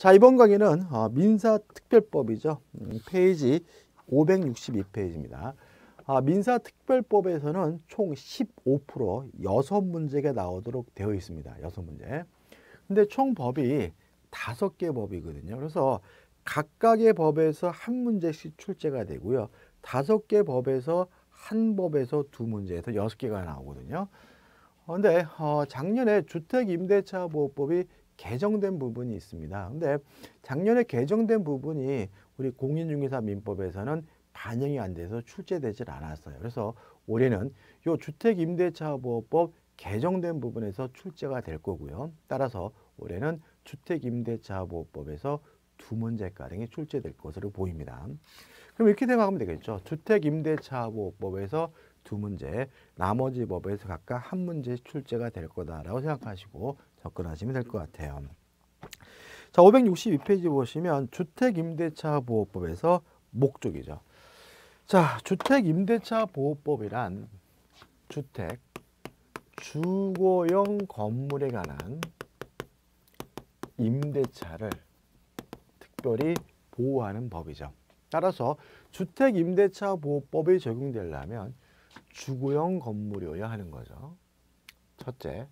자 이번 강의는 어, 민사특별법이죠. 음, 페이지 562페이지입니다. 아, 민사특별법에서는 총 15% 여섯 문제가 나오도록 되어 있습니다. 여섯 문제. 근데 총 법이 다섯 개 법이거든요. 그래서 각각의 법에서 한 문제씩 출제가 되고요. 다섯 개 법에서 한 법에서 두 문제에서 여섯 개가 나오거든요. 그런데 어, 작년에 주택임대차보호법이 개정된 부분이 있습니다. 근데 작년에 개정된 부분이 우리 공인중개사 민법에서는 반영이 안 돼서 출제되질 않았어요. 그래서 올해는 이 주택임대차보호법 개정된 부분에서 출제가 될 거고요. 따라서 올해는 주택임대차보호법에서 두 문제가량이 출제될 것으로 보입니다. 그럼 이렇게 생각하면 되겠죠. 주택임대차보호법에서 두 문제, 나머지 법에서 각각 한 문제 출제가 될 거다라고 생각하시고 접근하시면 될 것 같아요. 자, 562페이지 보시면 주택임대차보호법에서 목적이죠. 자, 주택임대차보호법이란 주택, 주거용 건물에 관한 임대차를 특별히 보호하는 법이죠. 따라서 주택임대차보호법이 적용되려면 주거용 건물이어야 하는 거죠. 첫째,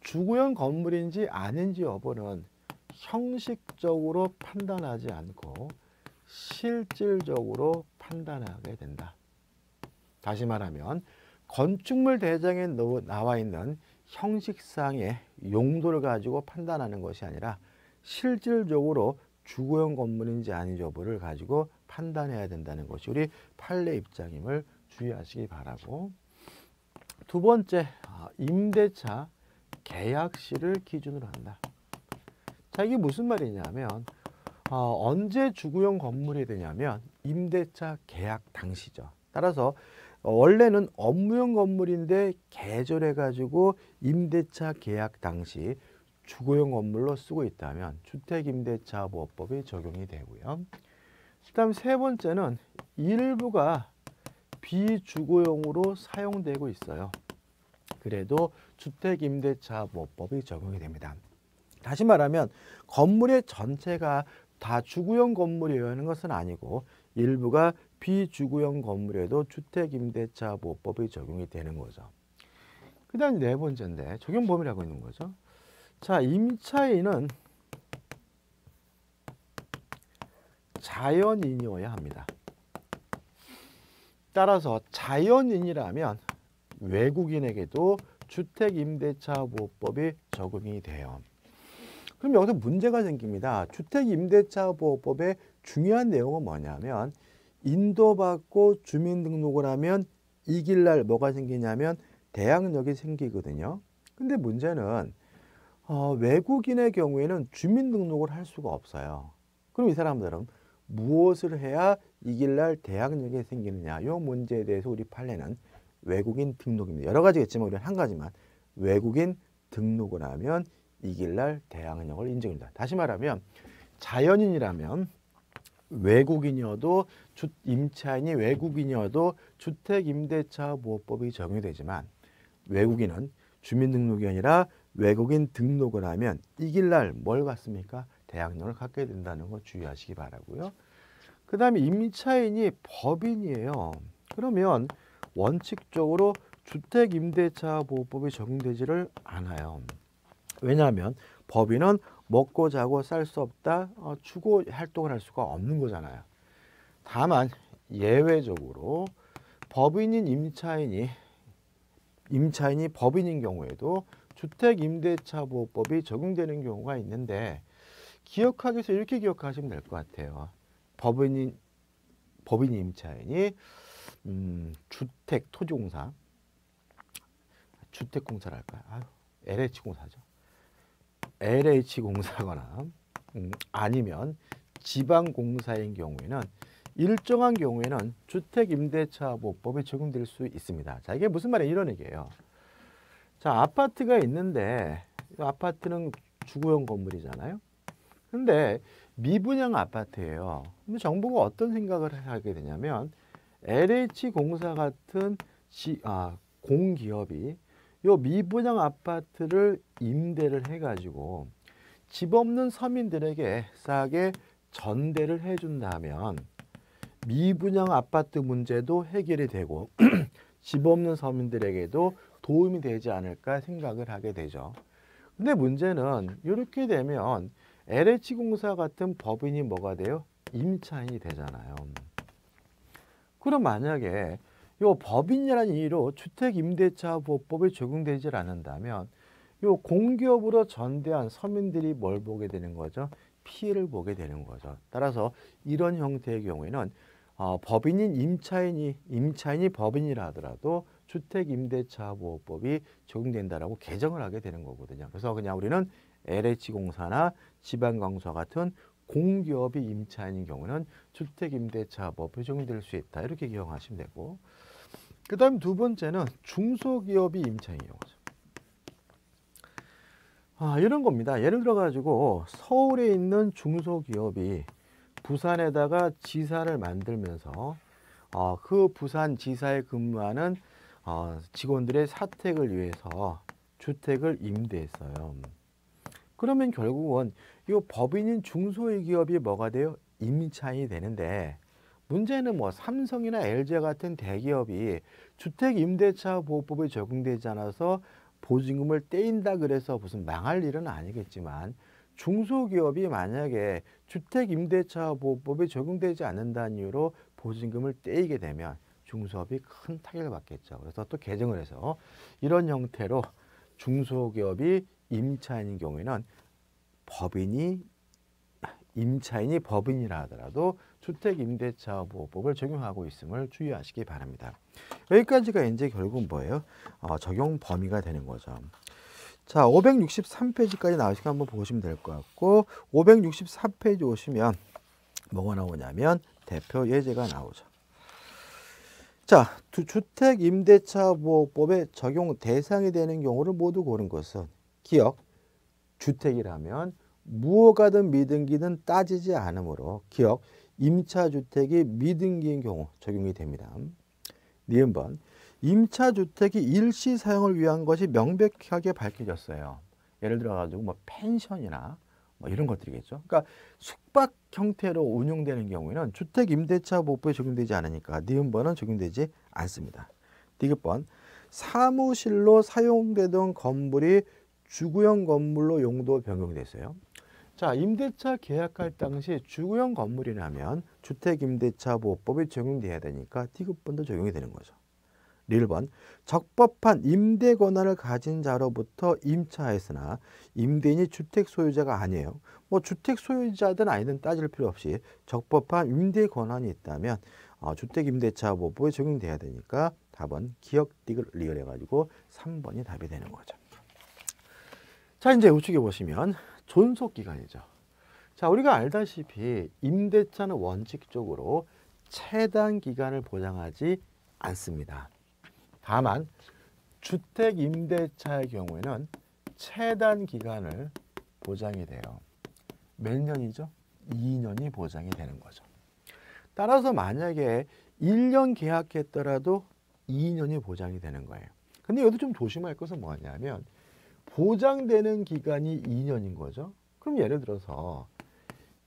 주거용 건물인지 아닌지 여부는 형식적으로 판단하지 않고 실질적으로 판단하게 된다. 다시 말하면 건축물 대장에 나와 있는 형식상의 용도를 가지고 판단하는 것이 아니라 실질적으로 주거용 건물인지 아닌지 여부를 가지고 판단해야 된다는 것이 우리 판례 입장임을 주의하시기 바라고 두 번째 아, 임대차 계약 시를 기준으로 한다. 자 이게 무슨 말이냐면 어, 언제 주거용 건물이 되냐면 임대차 계약 당시죠. 따라서 어, 원래는 업무용 건물인데 개조해 가지고 임대차 계약 당시 주거용 건물로 쓰고 있다면 주택임대차보호법이 적용이 되고요. 그다음 세 번째는 일부가 비주거용으로 사용되고 있어요. 그래도 주택임대차보호법이 적용이 됩니다. 다시 말하면 건물의 전체가 다 주거용 건물이어야 하는 것은 아니고 일부가 비주거용 건물에도 주택임대차보호법이 적용이 되는 거죠. 그 다음 네 번째인데 적용 범위라고 있는 거죠. 자, 임차인은 자연인이어야 합니다. 따라서 자연인이라면 외국인에게도 주택임대차보호법이 적용이 돼요. 그럼 여기서 문제가 생깁니다. 주택임대차보호법의 중요한 내용은 뭐냐면 인도받고 주민등록을 하면 이길 날 뭐가 생기냐면 대항력이 생기거든요. 근데 문제는 어, 외국인의 경우에는 주민등록을 할 수가 없어요. 그럼 이 사람들은 무엇을 해야 이길 날 대항력이 생기느냐 이 문제에 대해서 우리 판례는 외국인 등록입니다. 여러 가지가 있지만 우리는 한 가지만 외국인 등록을 하면 이길 날 대항력을 인정합니다. 다시 말하면 자연인이라면 외국인이어도 주, 임차인이 외국인이어도 주택임대차보호법이 적용이 되지만 외국인은 주민등록이 아니라 외국인 등록을 하면 이길 날 뭘 갖습니까? 대항력을 갖게 된다는 거 주의하시기 바라고요. 그 다음에 임차인이 법인이에요. 그러면 원칙적으로 주택임대차보호법이 적용되지를 않아요. 왜냐하면 법인은 먹고 자고 살 수 없다, 어, 추구 활동을 할 수가 없는 거잖아요. 다만 예외적으로 법인인 임차인이 임차인이 법인인 경우에도 주택임대차보호법이 적용되는 경우가 있는데 기억하기 위해서 이렇게 기억하시면 될 것 같아요. 법인인 법인 임차인이 음, 주택 토지공사 주택공사랄까요? 아유, LH공사죠. LH공사거나 음, 아니면 지방공사인 경우에는 일정한 경우에는 주택임대차보호법이 적용될 수 있습니다. 자, 이게 무슨 말이에요? 이런 얘기예요. 자, 아파트가 있는데 이 아파트는 주거용 건물이잖아요. 근데 미분양 아파트예요. 정부가 어떤 생각을 하게 되냐면 LH공사 같은 지, 아, 공기업이 요 미분양 아파트를 임대를 해가지고 집 없는 서민들에게 싸게 전대를 해준다면 미분양 아파트 문제도 해결이 되고 집 없는 서민들에게도 도움이 되지 않을까 생각을 하게 되죠. 근데 문제는 이렇게 되면 LH공사 같은 법인이 뭐가 돼요? 임차인이 되잖아요. 그럼 만약에 요 법인이라는 이유로 주택임대차보호법이 적용되지 않는다면 요 공기업으로 전대한 서민들이 뭘 보게 되는 거죠? 피해를 보게 되는 거죠. 따라서 이런 형태의 경우에는 어, 법인인 임차인이 임차인이 법인이라 하더라도 주택임대차보호법이 적용된다라고 개정을 하게 되는 거거든요. 그래서 그냥 우리는 LH공사나 지방광수와 같은 공기업이 임차인인 경우는 주택임대차법이 적용될 수 있다. 이렇게 기억하시면 되고 그 다음 두 번째는 중소기업이 임차인 경우죠. 아, 이런 겁니다. 예를 들어 가지고 서울에 있는 중소기업이 부산에다가 지사를 만들면서 어, 그 부산 지사에 근무하는 어, 직원들의 사택을 위해서 주택을 임대했어요. 그러면 결국은 이 법인인 중소기업이 뭐가 돼요? 임차인이 되는데 문제는 뭐 삼성이나 LG 같은 대기업이 주택임대차 보호법에 적용되지 않아서 보증금을 떼인다 그래서 무슨 망할 일은 아니겠지만 중소기업이 만약에 주택임대차 보호법에 적용되지 않는다는 이유로 보증금을 떼이게 되면 중소업이 큰 타격을 받겠죠. 그래서 또 개정을 해서 이런 형태로 중소기업이 임차인인 경우에는 법인이 임차인이 법인이라 하더라도 주택임대차 보호법을 적용하고 있음을 주의하시기 바랍니다. 여기까지가 이제 결국 뭐예요? 어, 적용 범위가 되는 거죠. 자, 563페이지까지 나오시면 한번 보시면 될 것 같고 564페이지 오시면 뭐가 나오냐면 대표 예제가 나오죠. 자, 주택 임대차 보호법에 적용 대상이 되는 경우를 모두 고른 것은 기억, 주택이라면 무허가든 미등기든 따지지 않으므로 기억, 임차주택이 미등기인 경우 적용이 됩니다. 니은 번 임차주택이 일시 사용을 위한 것이 명백하게 밝혀졌어요. 예를 들어 가지고 뭐 펜션이나 뭐 이런 것들이겠죠. 그러니까 숙박 형태로 운영되는 경우에는 주택 임대차 보호법에 적용되지 않으니까 니은 번은 적용되지 않습니다. 디귿 번 사무실로 사용되던 건물이 주거용 건물로 용도 변경됐어요. 자, 임대차 계약할 당시 주거용 건물이라면 주택임대차 보호법이 적용돼야 되니까 디귿번도 적용이 되는 거죠. 1번 적법한 임대 권한을 가진 자로부터 임차했으나 임대인이 주택 소유자가 아니에요. 뭐 주택 소유자든 아니든 따질 필요 없이 적법한 임대 권한이 있다면 어, 주택 임대차 보호법에 적용돼야 되니까 답은 기억 띠을 리얼해 가지고 3번이 답이 되는 거죠. 자, 이제 우측에 보시면 존속 기간이죠. 자, 우리가 알다시피 임대차는 원칙적으로 최단 기간을 보장하지 않습니다. 다만 주택 임대차의 경우에는 최단 기간을 보장이 돼요. 몇 년이죠? 2년이 보장이 되는 거죠. 따라서 만약에 1년 계약했더라도 2년이 보장이 되는 거예요. 근데 여기도 좀 조심할 것은 뭐냐면 보장되는 기간이 2년인 거죠. 그럼 예를 들어서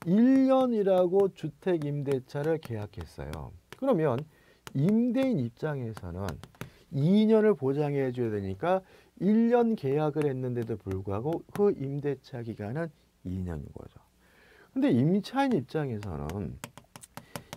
1년이라고 주택 임대차를 계약했어요. 그러면 임대인 입장에서는 2년을 보장해 줘야 되니까 1년 계약을 했는데도 불구하고 그 임대차 기간은 2년인 거죠. 근데 임차인 입장에서는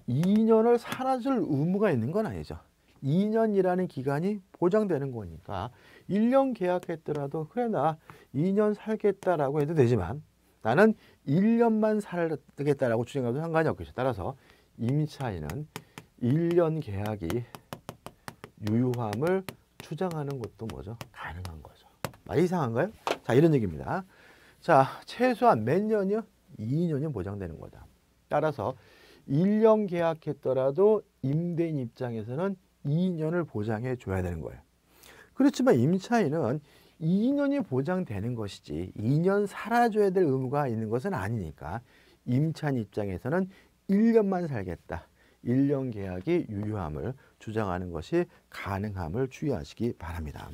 2년을 살아줄 의무가 있는 건 아니죠. 2년이라는 기간이 보장되는 거니까 1년 계약했더라도 그래 나 2년 살겠다라고 해도 되지만 나는 1년만 살겠다라고 주장해도 상관이 없겠죠. 따라서 임차인은 1년 계약이 유효함을 주장하는 것도 뭐죠? 가능한 거죠. 많이 이상한가요? 자, 이런 얘기입니다. 자, 최소한 몇 년이요? 2년이 보장되는 거다. 따라서 1년 계약했더라도 임대인 입장에서는 2년을 보장해 줘야 되는 거예요. 그렇지만 임차인은 2년이 보장되는 것이지 2년 살아줘야 될 의무가 있는 것은 아니니까 임차인 입장에서는 1년만 살겠다. 1년 계약이 유효함을 주장하는 것이 가능함을 주의하시기 바랍니다.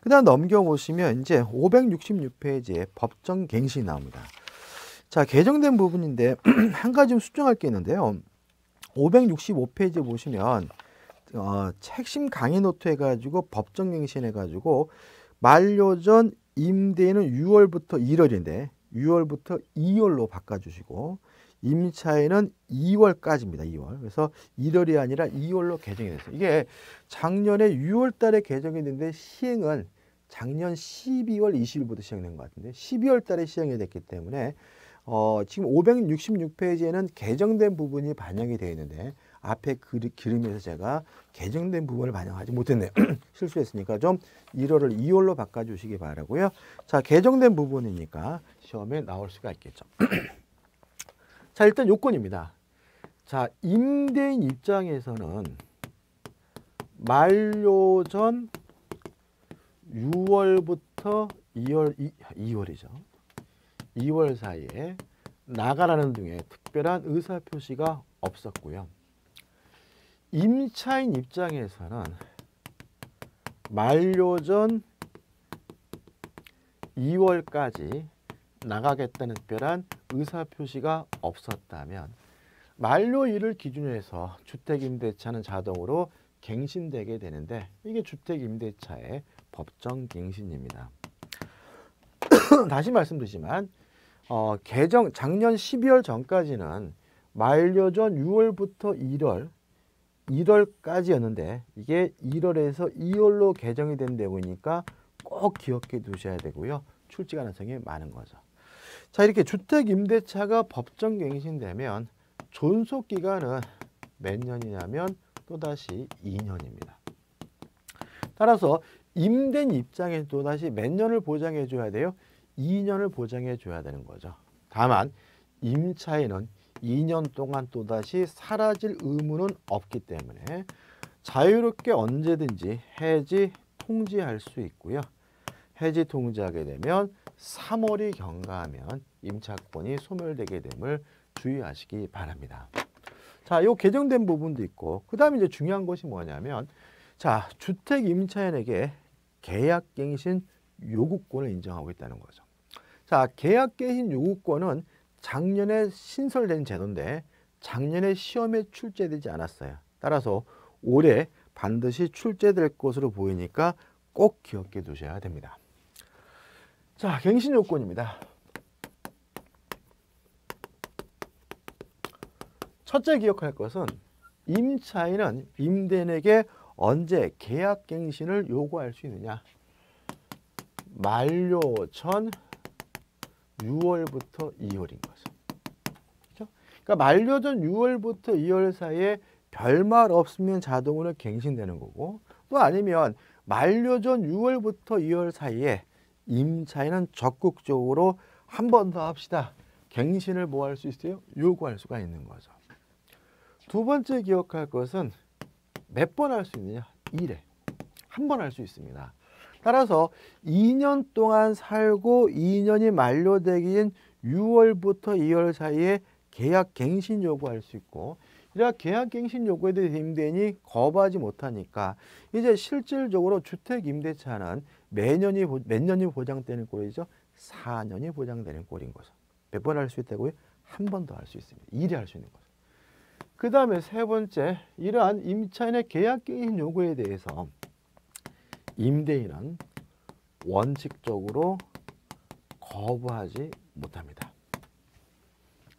그 다음 넘겨보시면 이제 566페이지에 법정 갱신이 나옵니다. 자, 개정된 부분인데 한 가지 좀 수정할 게 있는데요. 565페이지 보시면 어, 핵심 강의 노트 해가지고 법정 갱신 해가지고 만료 전 임대인은 6월부터 1월인데 6월부터 2월로 바꿔주시고 임차인은 2월까지입니다. 2월. 그래서 1월이 아니라 2월로 개정이 됐어요. 이게 작년에 6월 달에 개정이 됐는데 시행은 작년 12월 20일부터 시행된 것 같은데 12월 달에 시행이 됐기 때문에 어, 지금 566페이지에는 개정된 부분이 반영이 되어 있는데 앞에 그림에서 제가 개정된 부분을 반영하지 못했네요. 실수했으니까 좀 1월을 2월로 바꿔주시기 바라고요. 자, 개정된 부분이니까 시험에 나올 수가 있겠죠. 자, 일단 요건입니다. 자, 임대인 입장에서는 만료 전 6월부터 2월, 2, 2월이죠. 2월 사이에 나가라는 등의 특별한 의사표시가 없었고요. 임차인 입장에서는 만료 전 2월까지 나가겠다는 특별한 의사표시가 없었다면 만료 일을 기준으로 해서 주택임대차는 자동으로 갱신되게 되는데 이게 주택임대차의 법정 갱신입니다. 다시 말씀드리지만 어, 개정 작년 12월 전까지는 만료 전 6월부터 1월 1월까지였는데 이게 1월에서 2월로 개정이 된 내용이니까 꼭 기억해 두셔야 되고요. 출지 가능성이 많은 거죠. 자 이렇게 주택 임대차가 법정 갱신되면 존속 기간은 몇 년이냐면 또다시 2년입니다. 따라서 임대인 입장에 또다시 몇 년을 보장해 줘야 돼요? 2년을 보장해 줘야 되는 거죠. 다만 임차인은 2년 동안 또다시 사라질 의무는 없기 때문에 자유롭게 언제든지 해지 통지할 수 있고요. 해지 통지하게 되면 3월이 경과하면 임차권이 소멸되게 됨을 주의하시기 바랍니다. 자, 요 개정된 부분도 있고 그 다음에 이제 중요한 것이 뭐냐면 자, 주택 임차인에게 계약갱신 요구권을 인정하고 있다는 거죠. 자, 계약갱신 요구권은 작년에 신설된 제도인데 작년에 시험에 출제되지 않았어요. 따라서 올해 반드시 출제될 것으로 보이니까 꼭 기억해 두셔야 됩니다. 자, 갱신 요건입니다. 첫째 기억할 것은 임차인은 임대인에게 언제 계약 갱신을 요구할 수 있느냐. 만료 전 6월부터 2월인 거죠. 그렇죠? 그러니까 만료 전 6월부터 2월 사이에 별말 없으면 자동으로 갱신되는 거고 또 아니면 만료 전 6월부터 2월 사이에 임차인은 적극적으로 한 번 더 합시다. 갱신을 뭐 할 수 있어요? 요구할 수가 있는 거죠. 두 번째 기억할 것은 몇 번 할 수 있느냐? 1회. 한 번 할 수 있습니다. 따라서 2년 동안 살고 2년이 만료되기인 6월부터 2월 사이에 계약 갱신 요구할 수 있고 이런 계약 갱신 요구에 대해 임대인이 거부하지 못하니까 이제 실질적으로 주택 임대차는 매년이 몇 년이 보장되는 꼴이죠? 4년이 보장되는 꼴인 거죠. 몇 번 할 수 있다고요? 한 번 더 할 수 있습니다. 1회 할수 있는 거죠. 그 다음에 세 번째, 이러한 임차인의 계약갱신 요구에 대해서 임대인은 원칙적으로 거부하지 못합니다.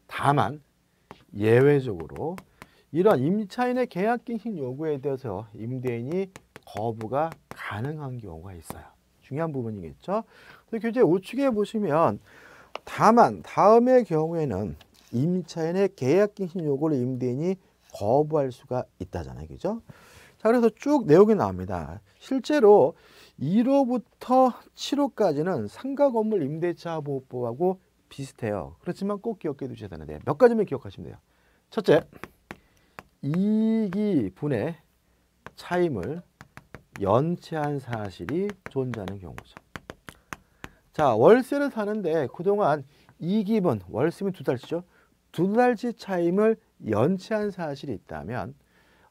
다만 예외적으로 이러한 임차인의 계약갱신 요구에 대해서 임대인이 거부가 가능한 경우가 있어요. 중요한 부분이겠죠. 교재 우측에 보시면 다만 다음의 경우에는 임차인의 계약갱신 요구를 임대인이 거부할 수가 있다잖아요. 그죠? 자, 그래서 쭉 내용이 나옵니다. 실제로 1호부터 7호까지는 상가 건물 임대차 보호법하고 비슷해요. 그렇지만 꼭 기억해 두셔야 되는데 몇 가지만 기억하시면 돼요. 첫째, 이기 분의 차임을 연체한 사실이 존재하는 경우죠. 자, 월세를 사는데 그동안 이기분, 월세면 두 달치죠. 두 달치 차임을 연체한 사실이 있다면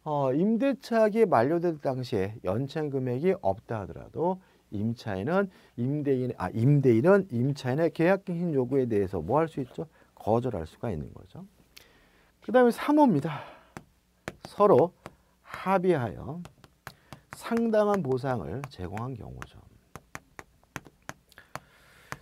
어, 임대차기 만료될 당시에 연체 금액이 없다 하더라도 임차인은 임대인 아 임대인은 임차인의 계약갱신 요구에 대해서 뭐 할 수 있죠? 거절할 수가 있는 거죠. 그다음에 3호입니다. 서로 합의하여 상당한 보상을 제공한 경우죠.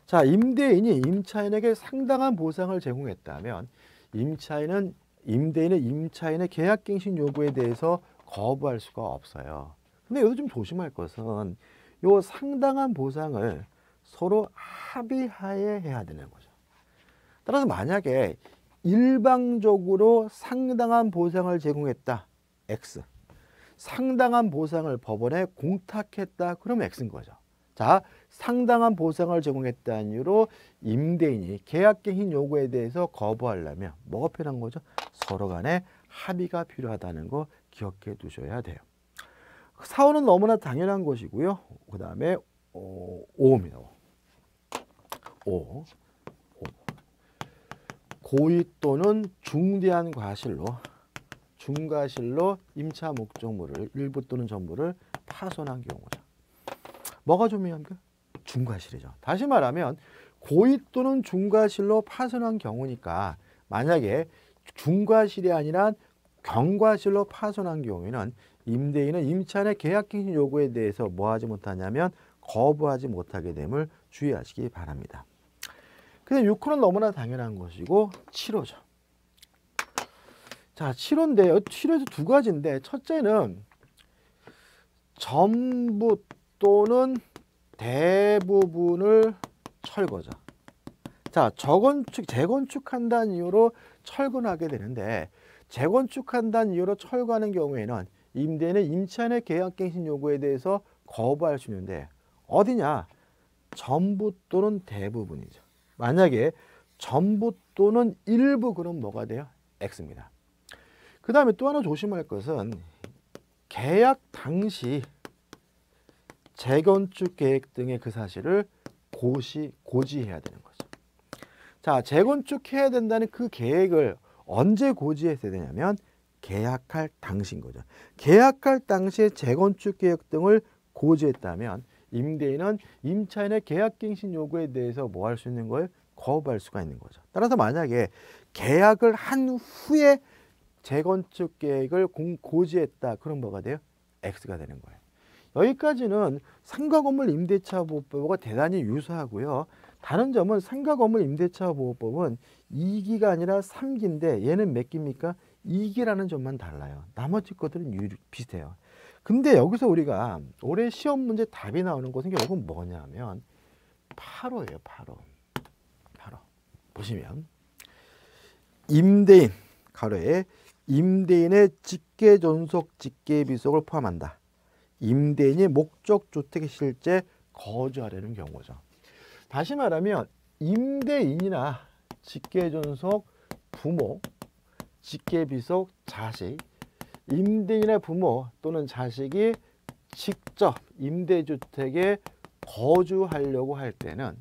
자, 임대인이 임차인에게 상당한 보상을 제공했다면 임차인은 임대인은 임차인의 계약갱신 요구에 대해서 거부할 수가 없어요. 근데 여기서 좀 조심할 것은 요 상당한 보상을 서로 합의하에 해야 되는 거죠. 따라서 만약에 일방적으로 상당한 보상을 제공했다. X. 상당한 보상을 법원에 공탁했다. 그럼 X인 거죠. 자, 상당한 보상을 제공했다는 이유로 임대인이 계약갱신 요구에 대해서 거부하려면 뭐가 필요한 거죠? 서로 간에 합의가 필요하다는 거 기억해 두셔야 돼요. 사원은 너무나 당연한 것이고요. 그 다음에 어, 5입니다. 5. 5. 고의 또는 중대한 과실로 중과실로 임차 목적물을 일부 또는 전부를 파손한 경우죠. 뭐가 중요합니까? 중과실이죠. 다시 말하면 고의 또는 중과실로 파손한 경우니까 만약에 중과실이 아니라 경과실로 파손한 경우에는 임대인은 임차인의 계약갱신 요구에 대해서 뭐 하지 못하냐면 거부하지 못하게 됨을 주의하시기 바랍니다. 근데 6호는 너무나 당연한 것이고 7호죠. 자, 7호인데 7호에서 두 가지인데 첫째는 전부 또는 대부분을 철거죠. 자, 저건축, 재건축한다는 이유로 철거하게 되는데 재건축한다는 이유로 철거하는 경우에는 임대인은 임차인의 계약갱신 요구에 대해서 거부할 수 있는데 어디냐? 전부 또는 대부분이죠. 만약에 전부 또는 일부 그럼 뭐가 돼요? X입니다. 그 다음에 또 하나 조심할 것은 계약 당시 재건축 계획 등의 그 사실을 고시, 고지해야 되는 거죠. 자, 재건축해야 된다는 그 계획을 언제 고지했어야 되냐면 계약할 당시인 거죠. 계약할 당시에 재건축 계획 등을 고지했다면 임대인은 임차인의 계약갱신 요구에 대해서 뭐 할 수 있는 거예요? 거부할 수가 있는 거죠. 따라서 만약에 계약을 한 후에 재건축 계획을 고지했다. 그럼 뭐가 돼요? X가 되는 거예요. 여기까지는 상가 건물 임대차 보호법과 대단히 유사하고요. 다른 점은 상가 건물 임대차 보호법은 2기가 아니라 3기인데 얘는 몇 기입니까? 2기라는 점만 달라요. 나머지 것들은 유, 비슷해요. 근데 여기서 우리가 올해 시험 문제 답이 나오는 것은 결국은 뭐냐면 8호예요. 8호. 8호. 보시면 임대인 가로에 임대인의 직계 존속 직계 비속을 포함한다. 임대인이 목적 주택에 실제 거주하려는 경우죠. 다시 말하면 임대인이나 직계 존속 부모, 직계 비속 자식, 임대인의 부모 또는 자식이 직접 임대주택에 거주하려고 할 때는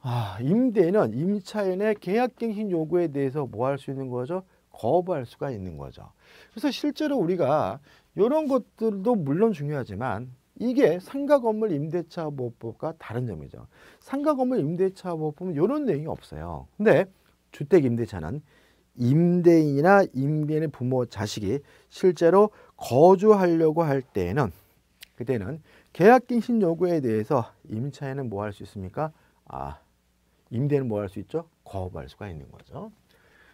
아, 임대인은 임차인의 계약갱신 요구에 대해서 뭐 할 수 있는 거죠? 거부할 수가 있는 거죠. 그래서 실제로 우리가 이런 것들도 물론 중요하지만 이게 상가 건물 임대차 보호법과 다른 점이죠. 상가 건물 임대차 보호법은 이런 내용이 없어요. 근데 주택 임대차는 임대인이나 임대인의 부모 자식이 실제로 거주하려고 할 때에는 그때는 계약갱신 요구에 대해서 임차인은 뭐 할 수 있습니까? 아, 임대인은 뭐할 수 있죠? 거부할 수가 있는 거죠.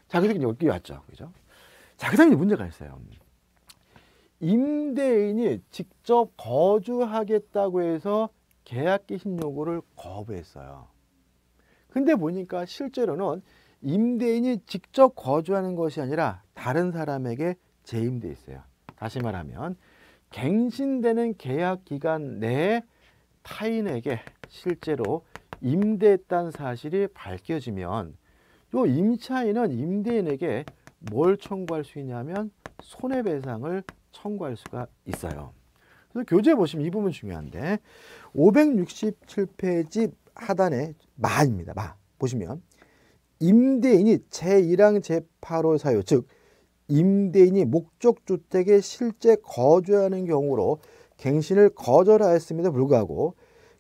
자, 그래서 여기 왔죠. 그죠? 자, 그 다음에 문제가 있어요. 임대인이 직접 거주하겠다고 해서 계약갱신 요구를 거부했어요. 근데 보니까 실제로는 임대인이 직접 거주하는 것이 아니라 다른 사람에게 재임돼 있어요. 다시 말하면 갱신되는 계약 기간 내에 타인에게 실제로 임대했다는 사실이 밝혀지면 요 임차인은 임대인에게 뭘 청구할 수 있냐면 손해배상을 청구할 수가 있어요. 그래서 교재 보시면 이 부분 중요한데 567페이지 하단에 마입니다. 마 보시면 임대인이 제1항 제8호 사유 즉 임대인이 목적 주택에 실제 거주하는 경우로 갱신을 거절하였음에도 불구하고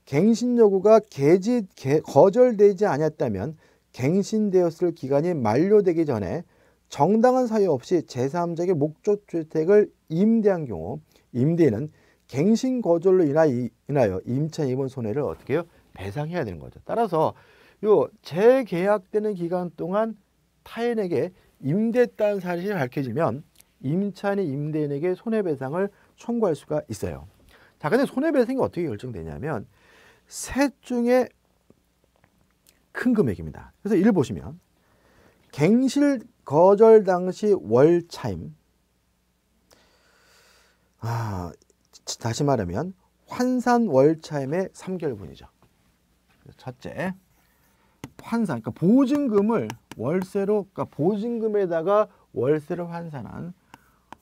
갱신 요구가 개지, 개, 거절되지 않았다면 갱신되었을 기간이 만료되기 전에 정당한 사유 없이 제3자에게 목적 주택을 임대한 경우 임대인은 갱신 거절로 인하여 임차인 입은 손해를 어떻게 해요? 배상해야 되는 거죠. 따라서 요 재계약되는 기간 동안 타인에게 임대했다는 사실이 밝혀지면 임차인이 임대인에게 손해배상을 청구할 수가 있어요. 자, 근데 손해배상이 어떻게 결정되냐면 셋 중에 큰 금액입니다. 그래서 이를 보시면 갱실 거절 당시 월 차임 아, 다시 말하면 환산 월 차임의 3개월분이죠. 첫째, 환산, 그러니까 보증금을 월세로, 그러니까 보증금에다가 월세를 환산한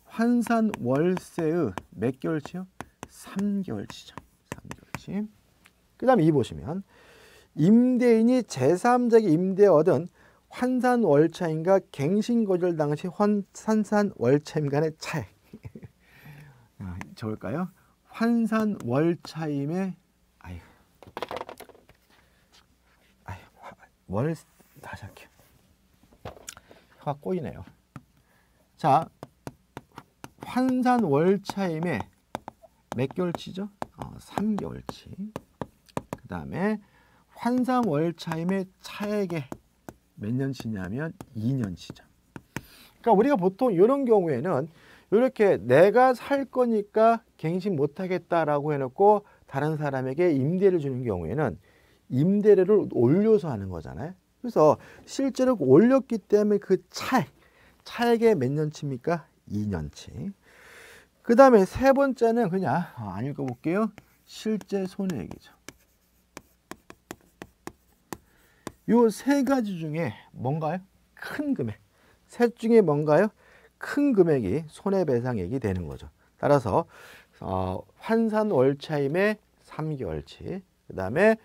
환산 월세의 몇 개월치요? 3개월치죠. 3개월치. 그 다음에 이 보시면 임대인이 제3자에게 임대 얻은 환산 월차인과 갱신 거절 당시 환산 월차임 간의 차이. 아, 적을까요? 환산 월차임의 아유. 아유, 월 다시 할게요. 혀가 꼬이네요. 자, 환산 월차임의 몇 개월치죠? 어, 3개월치. 그 다음에 환산 월차임의 차액의 몇 년치냐면 2년치죠. 그러니까 우리가 보통 이런 경우에는 이렇게 내가 살 거니까 갱신 못하겠다라고 해놓고 다른 사람에게 임대를 주는 경우에는 임대료를 올려서 하는 거잖아요. 그래서 실제로 올렸기 때문에 그 차액, 차액의 몇 년치입니까? 2년치. 그 다음에 세 번째는 그냥 어, 안 읽어볼게요. 실제 손해액이죠. 요 세 가지 중에 뭔가요? 큰 금액. 셋 중에 뭔가요? 큰 금액이 손해배상액이 되는 거죠. 따라서 어, 환산 월차임의 3개월치, 그 다음에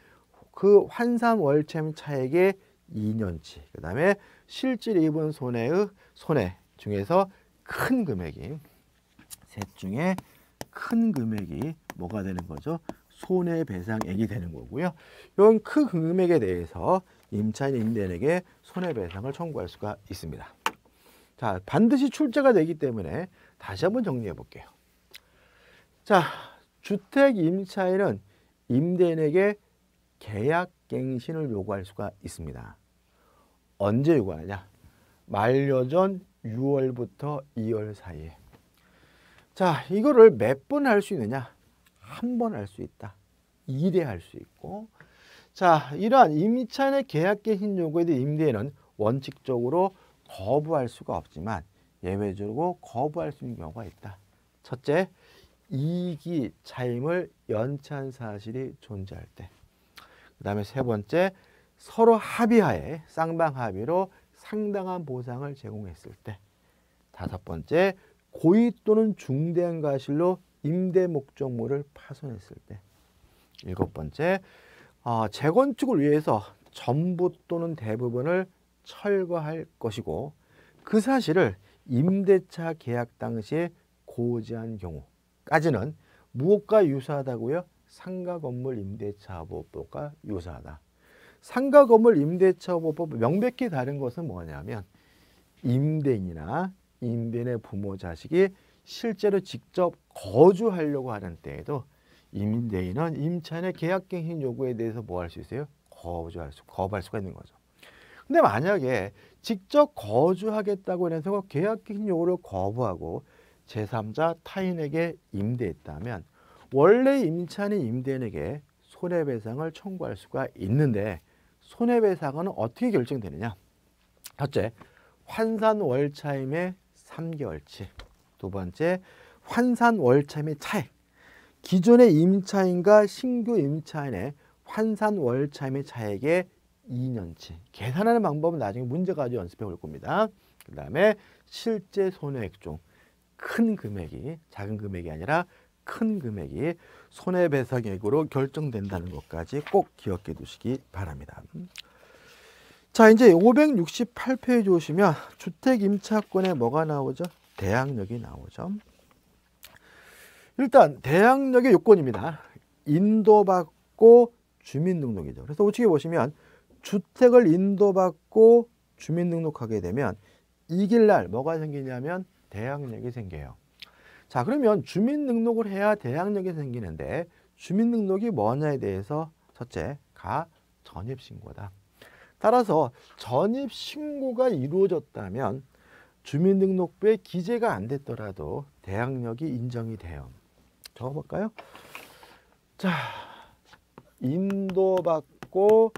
그 환산 월차임 차액의 2년치, 그 다음에 실질 입은 손해의 손해 중에서 큰 금액이 셋 중에 큰 금액이 뭐가 되는 거죠? 손해배상액이 되는 거고요. 이런 큰 금액에 대해서 임차인 임대인에게 손해배상을 청구할 수가 있습니다. 자, 반드시 출제가 되기 때문에 다시 한번 정리해 볼게요. 자, 주택 임차인은 임대인에게 계약갱신을 요구할 수가 있습니다. 언제 요구하느냐? 만료전 6월부터 2월 사이에. 자, 이거를 몇 번 할 수 있느냐? 한 번 할 수 있다. 2대 할 수 있고. 자, 이러한 임차인의 계약갱신 요구에 대해 임대인은 원칙적으로 거부할 수가 없지만 예외적으로 거부할 수 있는 경우가 있다. 첫째, 이기 차임을 연체한 사실이 존재할 때. 그 다음에 세 번째, 서로 합의하에 쌍방 합의로 상당한 보상을 제공했을 때. 다섯 번째, 고의 또는 중대한 과실로 임대 목적물을 파손했을 때. 일곱 번째, 어, 재건축을 위해서 전부 또는 대부분을 철거할 것이고 그 사실을 임대차 계약 당시에 고지한 경우까지는 무엇과 유사하다고요? 상가 건물 임대차 보법과 유사하다. 상가 건물 임대차 보법 명백히 다른 것은 뭐냐면 임대인이나 임대인의 부모 자식이 실제로 직접 거주하려고 하는 때에도 임대인은 임차인의 계약갱신 요구에 대해서 뭐 할 수 있어요? 거주할 수, 거부할 수가 있는 거죠. 근데 만약에 직접 거주하겠다고 해서 계약갱신 요구를 거부하고 제3자 타인에게 임대했다면 원래 임차인이 임대인에게 손해배상을 청구할 수가 있는데 손해배상은 어떻게 결정되느냐? 첫째, 환산 월차임의 3개월치. 두 번째, 환산 월차임의 차액. 기존의 임차인과 신규 임차인의 환산 월차임의 차액의 2년치. 계산하는 방법은 나중에 문제 가지고 연습해 볼 겁니다. 그 다음에 실제 손해액 중 큰 금액이 작은 금액이 아니라 큰 금액이 손해배상액으로 결정된다는 것까지 꼭 기억해 두시기 바랍니다. 자 이제 568페이지 오시면 주택임차권에 뭐가 나오죠? 대항력이 나오죠. 일단 대항력의 요건입니다. 인도받고 주민등록이죠. 그래서 우측에 보시면 주택을 인도받고 주민등록하게 되면 이길 날 뭐가 생기냐면 대항력이 생겨요. 자 그러면 주민등록을 해야 대항력이 생기는데 주민등록이 뭐냐에 대해서 첫째 가 전입신고다. 따라서 전입신고가 이루어졌다면 주민등록부에 기재가 안 됐더라도 대항력이 인정이 돼요. 적어볼까요? 자, 인도받고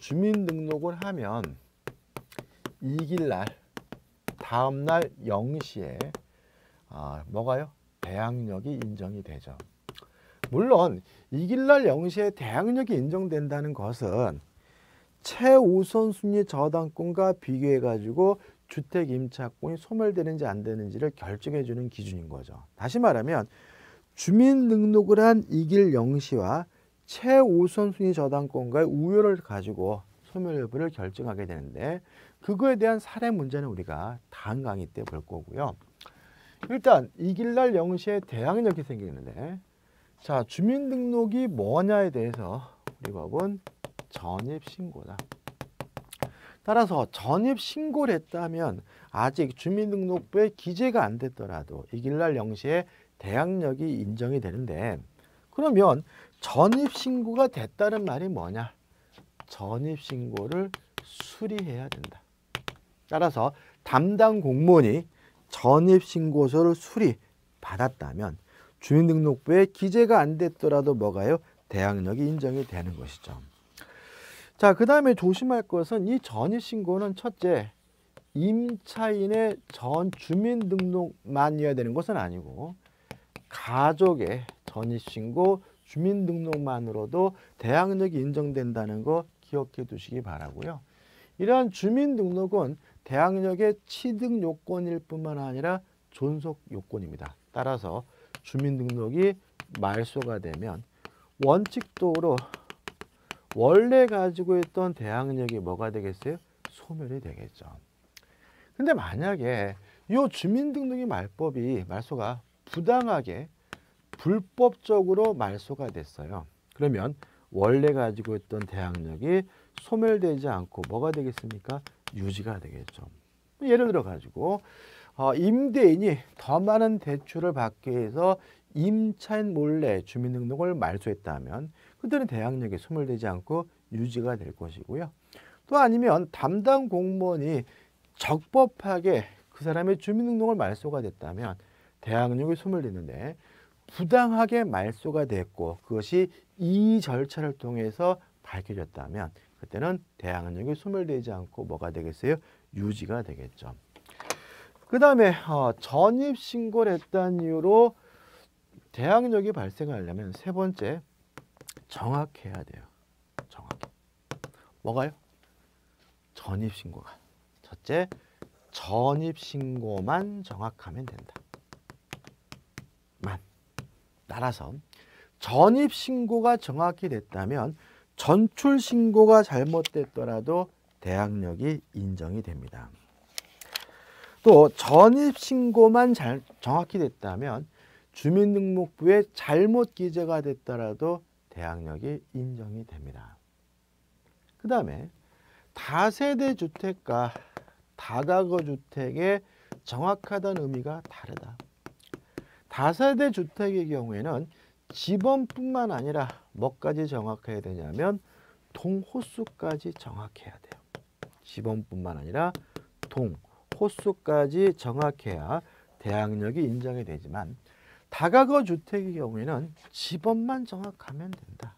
주민등록을 하면 이길 날 다음 날 0시에 아, 뭐가요? 대항력이 인정이 되죠. 물론 이길 날 0시에 대항력이 인정된다는 것은 최우선순위 저당권과 비교해 가지고 주택 임차권이 소멸되는지 안 되는지를 결정해 주는 기준인 거죠. 다시 말하면 주민등록을 한 이길 영시와 최우선순위 저당권과의 우열을 가지고 소멸 여부를 결정하게 되는데 그거에 대한 사례 문제는 우리가 다음 강의 때 볼 거고요. 일단 이길 날 영시에 대항력이 생기는데 자 주민등록이 뭐냐에 대해서 우리 법은 전입신고다. 따라서 전입신고를 했다면 아직 주민등록부에 기재가 안 됐더라도 이길 날 영시에 대항력이 인정이 되는데 그러면 전입신고가 됐다는 말이 뭐냐? 전입신고를 수리해야 된다. 따라서 담당 공무원이 전입신고서를 수리 받았다면 주민등록부에 기재가 안 됐더라도 뭐가요? 대항력이 인정이 되는 것이죠. 자, 그 다음에 조심할 것은 이 전입신고는 첫째, 임차인의 전 주민등록만이어야 되는 것은 아니고 가족의 전입신고 주민등록만으로도 대항력이 인정된다는 거 기억해 두시기 바라고요. 이러한 주민등록은 대항력의 취득 요건일 뿐만 아니라 존속 요건입니다. 따라서 주민등록이 말소가 되면 원칙도로 원래 가지고 있던 대항력이 뭐가 되겠어요? 소멸이 되겠죠. 근데 만약에 이 주민등록의 말법이 말소가 부당하게 불법적으로 말소가 됐어요. 그러면 원래 가지고 있던 대항력이 소멸되지 않고 뭐가 되겠습니까? 유지가 되겠죠. 예를 들어 가지고 어, 임대인이 더 많은 대출을 받기 위해서 임차인 몰래 주민등록을 말소했다면 그들은 대항력이 소멸되지 않고 유지가 될 것이고요. 또 아니면 담당 공무원이 적법하게 그 사람의 주민등록을 말소가 됐다면 대항력이 소멸됐는데 부당하게 말소가 됐고 그것이 이 절차를 통해서 밝혀졌다면 그때는 대항력이 소멸되지 않고 뭐가 되겠어요? 유지가 되겠죠. 그 다음에 어, 전입신고를 했다는 이유로 대항력이 발생하려면 세 번째 정확해야 돼요. 정확해. 뭐가요? 전입신고가. 첫째, 전입신고만 정확하면 된다. 만. 따라서 전입신고가 정확히 됐다면 전출 신고가 잘못됐더라도 대항력이 인정이 됩니다. 또 전입 신고만 잘, 정확히 됐다면 주민등록부에 잘못 기재가 됐더라도 대항력이 인정이 됩니다. 그 다음에 다세대 주택과 다가구 주택의 정확하다는 의미가 다르다. 다세대 주택의 경우에는 지번뿐만 아니라 뭐까지 정확해야 되냐면 동호수까지 정확해야 돼요. 지번뿐만 아니라 동, 호수까지 정확해야 대항력이 인정이 되지만 다가구 주택의 경우에는 지번만 정확하면 된다.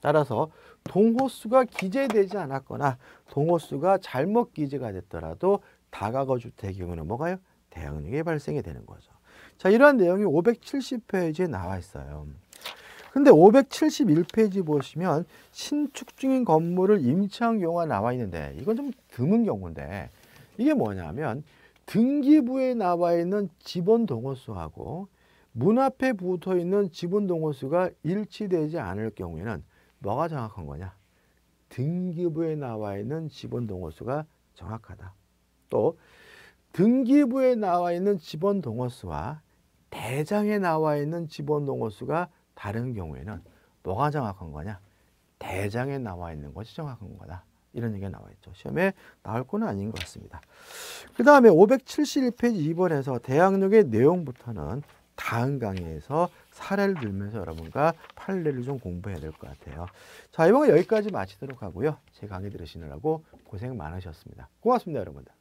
따라서 동호수가 기재되지 않았거나 동호수가 잘못 기재가 됐더라도 다가구 주택의 경우는 뭐가요? 대항력이 발생이 되는 거죠. 자, 이러한 내용이 570페이지에 나와 있어요. 근데 571페이지 보시면 신축 중인 건물을 임차한 경우가 나와 있는데 이건 좀 드문 경우인데 이게 뭐냐면 등기부에 나와 있는 지번 동호수하고 문 앞에 붙어 있는 지분 동호수가 일치되지 않을 경우에는 뭐가 정확한 거냐? 등기부에 나와 있는 지분 동호수가 정확하다. 또 등기부에 나와 있는 지번 동호수와 대장에 나와 있는 지번 동호수가 다른 경우에는 뭐가 정확한 거냐? 대장에 나와 있는 것이 정확한 거다. 이런 얘기가 나와 있죠. 시험에 나올 거는 아닌 것 같습니다. 그 다음에 571페이지 2번에서 대학력의 내용부터는 다음 강의에서 사례를 들면서 여러분과 판례를 좀 공부해야 될 것 같아요. 자, 이번 여기까지 마치도록 하고요. 제 강의 들으시느라고 고생 많으셨습니다. 고맙습니다, 여러분들.